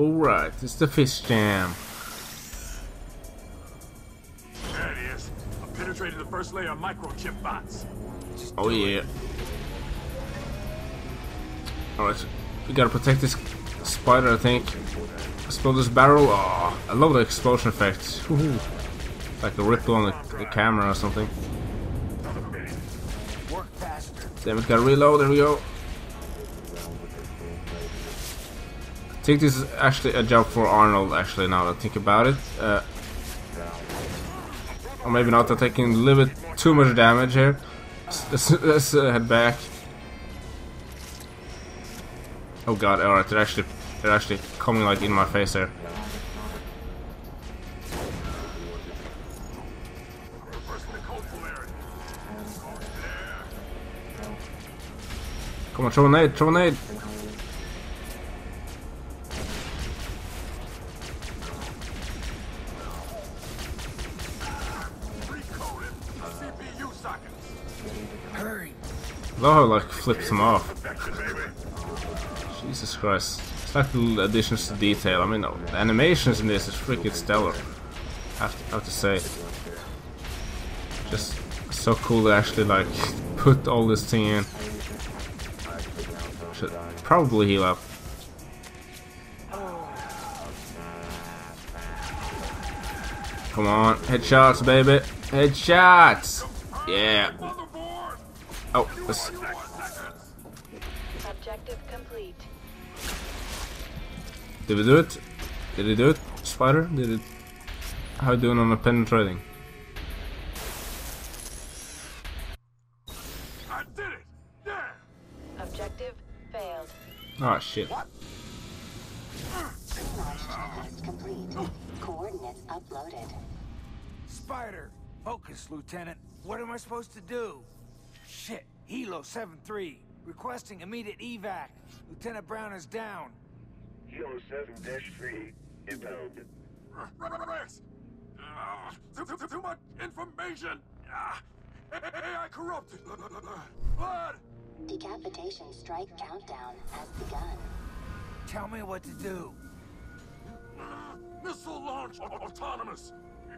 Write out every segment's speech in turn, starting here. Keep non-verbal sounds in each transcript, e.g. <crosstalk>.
Alright, it's the fish jam. There it is. I penetrated the first layer of microchip bots. Oh yeah. Alright, we gotta protect this spider, I think. Explode this barrel. Oh, I love the explosion effect. Like a ripple on the, the camera or something. Work faster. Damn it, gotta reload. There we go. Think this is actually a job for Arnold, actually, now that I think about it. Uh, or maybe not, I'm taking a little bit too much damage here. Let's, let's uh, head back. Oh god, alright, they're actually, they're actually coming like in my face area. Come on, throw a nade, throw a nade. Love like flips them off. Jesus Christ. It's like little additions to detail. I mean, the animations in this is freaking stellar. I have to, have to say. Just so cool to actually like put all this thing in. Should probably heal up. Come on, headshots, baby. Headshots! Yeah. Motherboard! Oh, this. Objective complete. Did we do it? Did we do it? Spider? Did it? How are you doing on the penetrating? I did it! Yeah! Objective failed. Oh shit. Launch checklist complete. Coordinates uploaded. Spider. Focus, Lieutenant. What am I supposed to do? Shit. Kilo 7-3. Requesting immediate evac. Lieutenant Brown is down. Kilo 7-3, inbound. Rex! Uh, too, too, too much information! Ah, AI corrupted! Blood! Decapitation strike countdown has begun. Tell me what to do. Uh, Missile launch au- autonomous!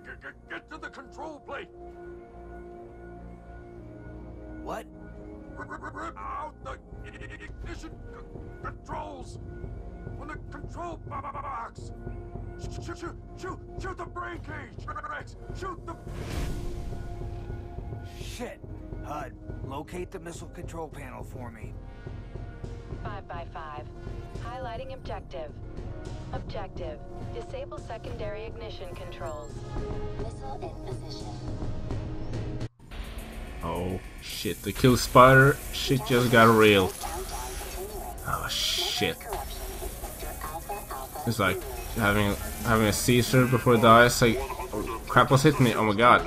Get, get, get to the control plate! What? Rip out the ignition controls! On the control bo- bo- box! Shoot, shoot, shoot, shoot, shoot the brain cage! Rex, shoot the... Shit. HUD, locate the missile control panel for me. 5 by 5 Highlighting objective. Objective. Disable secondary ignition controls. Missile in position. Oh shit. The kill spider. Shit just got real. Oh shit. It's like having having a seizure before it dies. Like, oh, crap was hitting me. Oh my god.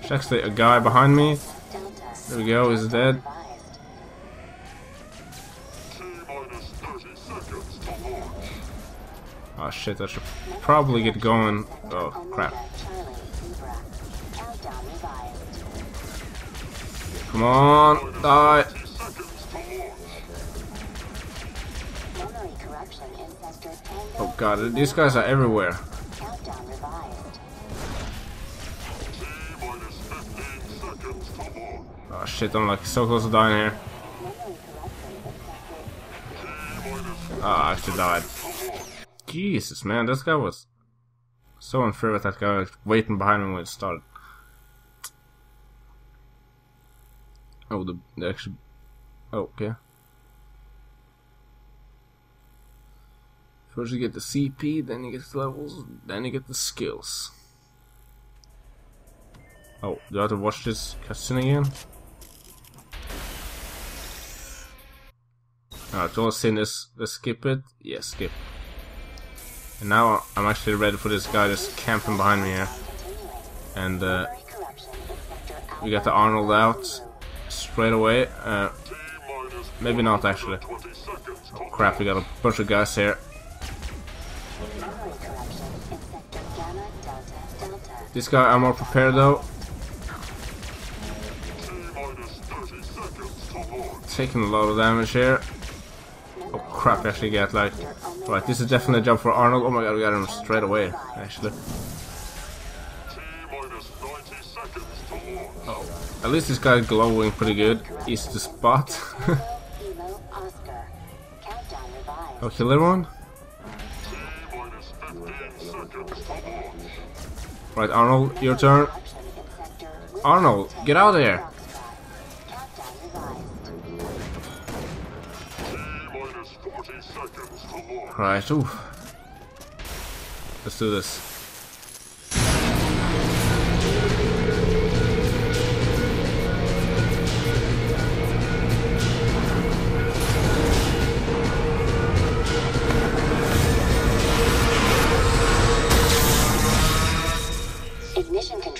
There's actually a guy behind me. There we go. He's dead. Revised. T-minus 30 seconds to launch. Oh shit. I should probably get going. Oh crap. Come on. Die. 30 seconds to launch. Memory corruption in sector Tango. Oh god. These guys are everywhere. Countdown revised. T-minus 15 seconds to launch. Oh shit. I'm like so close to dying here. T-minus Oh, I actually died. Jesus, man, this guy was so unfair with that guy waiting behind me when it started. Oh, the, the actual. Oh, okay. First you get the CP, then you get the levels, then you get the skills. Oh, do I have to watch this cutscene again? Alright, do I seen this? Let's skip it. Yes, skip. And now I'm actually ready for this guy just camping behind me here. And uh, we got the Arnold out straight away. Uh, maybe not actually. 20 seconds to launch. Crap, we got a bunch of guys here. This guy, I'm more prepared though. T-minus 30 seconds to launch. Taking a lot of damage here. Oh crap actually get. Like, right, this is definitely a job for Arnold. Oh my god, we got him straight away. Actually, 90 seconds to launch. at least this guy's glowing pretty good. Easy the spot. <laughs> Oh, kill everyone. T minus 15 seconds to launch. Right, Arnold, your turn. Arnold, get out of here. Countdown revised. T minus 40 seconds to launch. Right, ooh. Let's do this.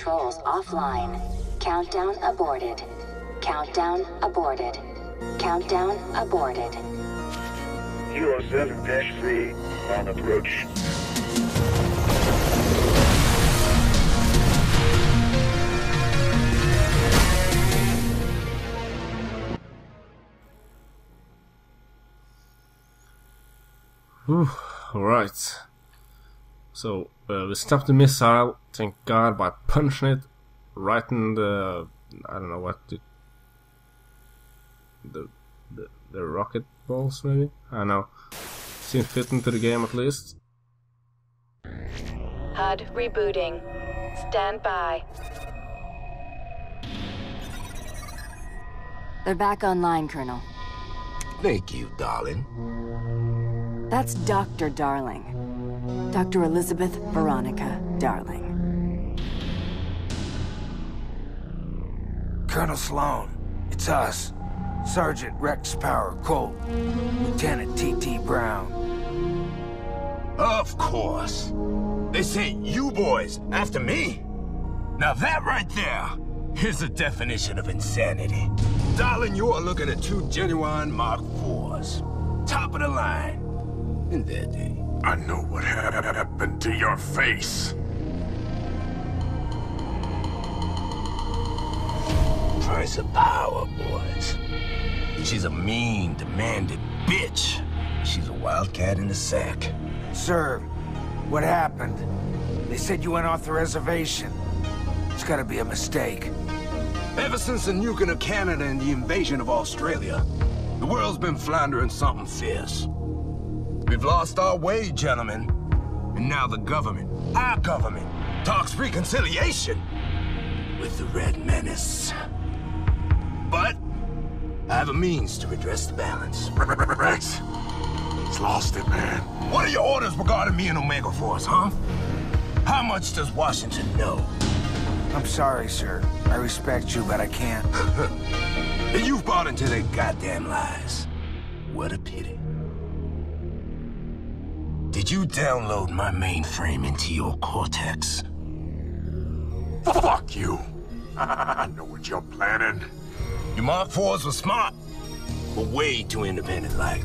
Controls offline. Countdown aborted. Countdown aborted. Countdown aborted. Kilo 7-3 on approach. Whew, Alright. So, uh, we stopped the missile, thank god, by punching it right in the. I don't know what. The, the, the, the rocket balls, maybe? I don't know. Seems fit into the game at least. HUD rebooting. Stand by. They're back online, Colonel. Thank you, darling. That's Dr. Darling. Dr. Elizabeth Veronica Darling. Colonel Sloan, it's us. Sergeant Rex Power Colt. Lieutenant T.J. Brown. Of course. They sent you boys after me? Now that right there is a definition of insanity. Darling, you are looking at two genuine Mark IVs. Top of the line. In their day. I know what ha- happened to your face. Price of power, boys. She's a mean, demanding bitch. She's a wildcat in the sack. Sir, what happened? They said you went off the reservation. It's gotta be a mistake. Ever since the nuking of Canada and the invasion of Australia, the world's been floundering something fierce. We've lost our way, gentlemen. And now the government, our government, talks reconciliation with the Red Menace. But I have a means to redress the balance. Rex, he's lost it, man. What are your orders regarding me and Omega Force, huh? How much does Washington know? I'm sorry, sir. I respect you, but I can't. <laughs> And you've bought into their goddamn lies. What a pity. Did you download my mainframe into your cortex? Fuck you. <laughs> I know what you're planning. Your Mark IVs were smart, but way too independent-like.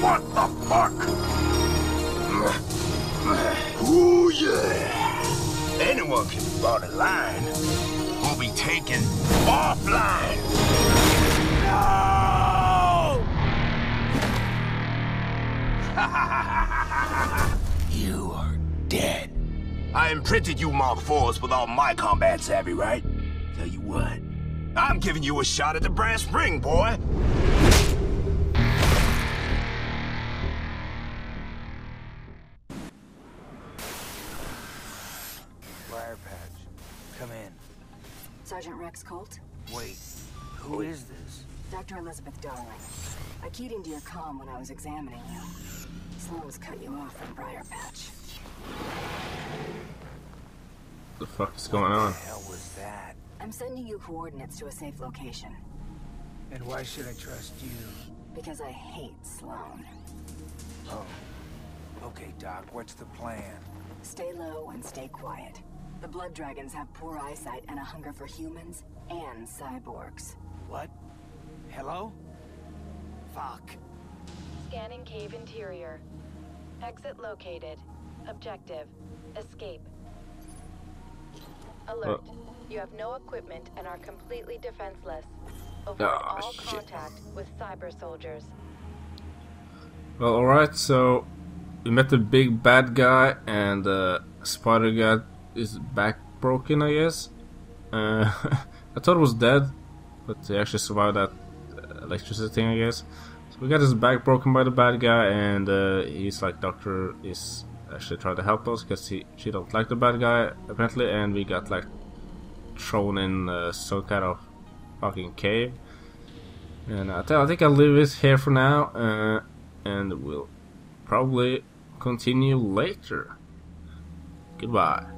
What the fuck? Ooh, yeah. Anyone can be brought in line. Taken offline. No! <laughs> you are dead. I imprinted you Mark IVs with all my combat savvy, right? Tell you what, I'm giving you a shot at the brass ring, boy. Rex Colt? Wait, who is this? Dr. Elizabeth Darling. I keyed into your comm when I was examining you. Sloan's cut you off from Briar Patch. The fuck is going on? The hell was that? I'm sending you coordinates to a safe location. And why should I trust you? Because I hate Sloan. Oh. Okay, Doc, what's the plan? Stay low and stay quiet. The Blood Dragons have poor eyesight and a hunger for humans and cyborgs. What? Hello? Fuck. Scanning cave interior. Exit located. Objective. Escape. Alert. You have no equipment and are completely defenseless. Avoid Ah, all shit. contact with cyber soldiers. Well, alright, so we met the big bad guy, and uh, Spider got his back broken, I guess. Uh, <laughs> I thought it was dead, but he actually survived that uh, electricity thing, I guess. So we got his back broken by the bad guy, and uh, he's like, Doctor is actually trying to help us because he she don't like the bad guy apparently, and we got like thrown in uh, some kind of fucking cave. And I, I think I'll leave it here for now, uh, and we'll probably continue later. Goodbye.